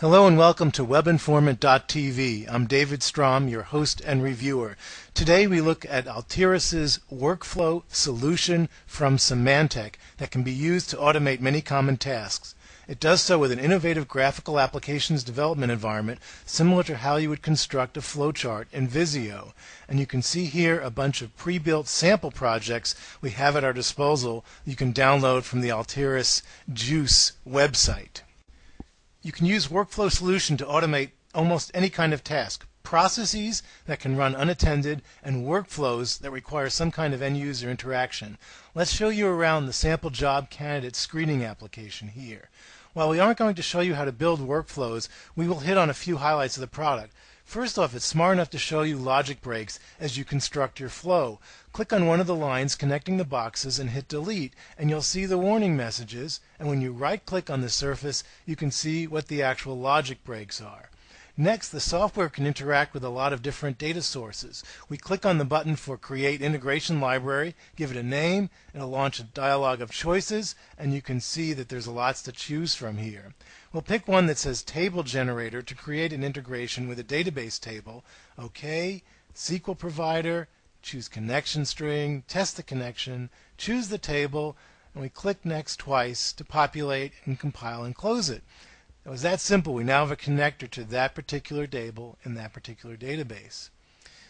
Hello and welcome to WebInformant.tv. I'm David Strom, your host and reviewer. Today we look at Altiris's workflow solution from Symantec that can be used to automate many common tasks. It does so with an innovative graphical applications development environment similar to how you would construct a flowchart in Visio. And you can see here a bunch of pre-built sample projects we have at our disposal you can download from the Altiris Juice website. You can use Workflow Solution to automate almost any kind of task. Processes that can run unattended and workflows that require some kind of end user interaction. Let's show you around the sample job candidate screening application here. While we aren't going to show you how to build workflows, we will hit on a few highlights of the product. First off, it's smart enough to show you logic breaks as you construct your flow. Click on one of the lines connecting the boxes and hit delete, and you'll see the warning messages. And when you right click on the surface, you can see what the actual logic breaks are. Next, the software can interact with a lot of different data sources. We click on the button for Create Integration Library, give it a name, it'll launch a dialog of choices, and you can see that there's a lots to choose from here. We'll pick one that says Table Generator to create an integration with a database table. OK, SQL Provider, choose Connection String, test the connection, choose the table, and we click Next twice to populate and compile and close it. It was that simple. We now have a connector to that particular table in that particular database.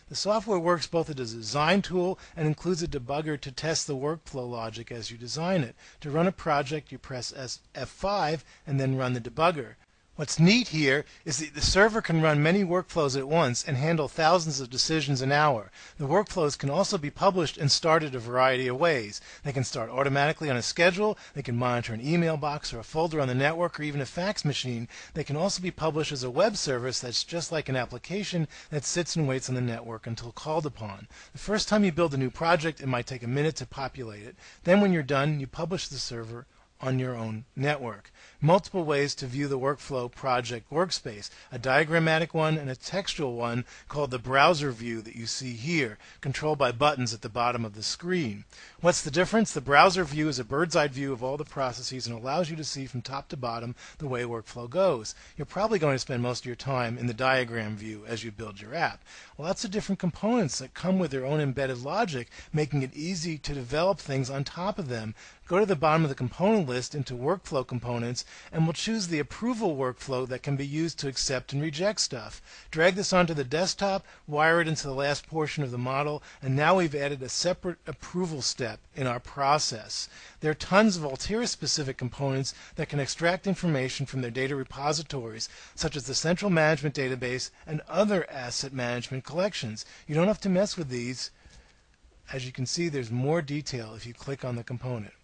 The software works both as a design tool and includes a debugger to test the workflow logic as you design it. To run a project, you press F5 and then run the debugger. What's neat here is that the server can run many workflows at once and handle thousands of decisions an hour. The workflows can also be published and started a variety of ways. They can start automatically on a schedule, they can monitor an email box or a folder on the network or even a fax machine. They can also be published as a web service that's just like an application that sits and waits on the network until called upon. The first time you build a new project, it might take a minute to populate it. Then when you're done, you publish the server on your own network. Multiple ways to view the workflow project workspace, a diagrammatic one and a textual one called the browser view that you see here, controlled by buttons at the bottom of the screen. What's the difference? The browser view is a bird's eye view of all the processes and allows you to see from top to bottom the way workflow goes. You're probably going to spend most of your time in the diagram view as you build your app. Lots of different components that come with their own embedded logic, making it easy to develop things on top of them. Go to the bottom of the component list into workflow components and we'll choose the approval workflow that can be used to accept and reject stuff. Drag this onto the desktop, wire it into the last portion of the model, and now we've added a separate approval step in our process. There are tons of Altiris specific components that can extract information from their data repositories, such as the central management database and other asset management collections. You don't have to mess with these. As you can see, there's more detail if you click on the component.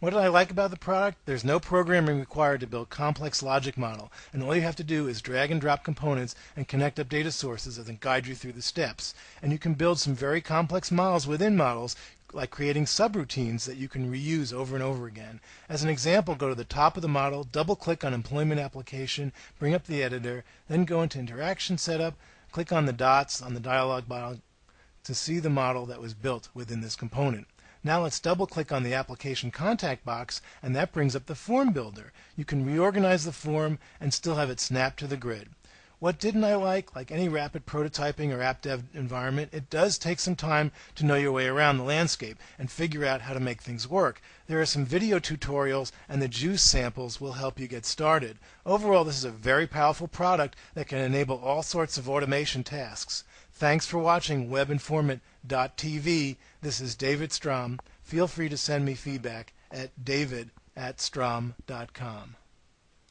What I like about the product? There's no programming required to build complex logic model, and all you have to do is drag and drop components and connect up data sources and then guide you through the steps. And you can build some very complex models within models, like creating subroutines that you can reuse over and over again. As an example, go to the top of the model, double click on Employment Application, bring up the editor, then go into Interaction Setup, click on the dots on the dialog box to see the model that was built within this component. Now let's double click on the application contact box and that brings up the form builder. You can reorganize the form and still have it snap to the grid. What didn't I like? Like any rapid prototyping or app dev environment, it does take some time to know your way around the landscape and figure out how to make things work. There are some video tutorials and the juice samples will help you get started. Overall, this is a very powerful product that can enable all sorts of automation tasks. Thanks for watching WebInformant.tv. This is David Strom. Feel free to send me feedback at david at strom.com.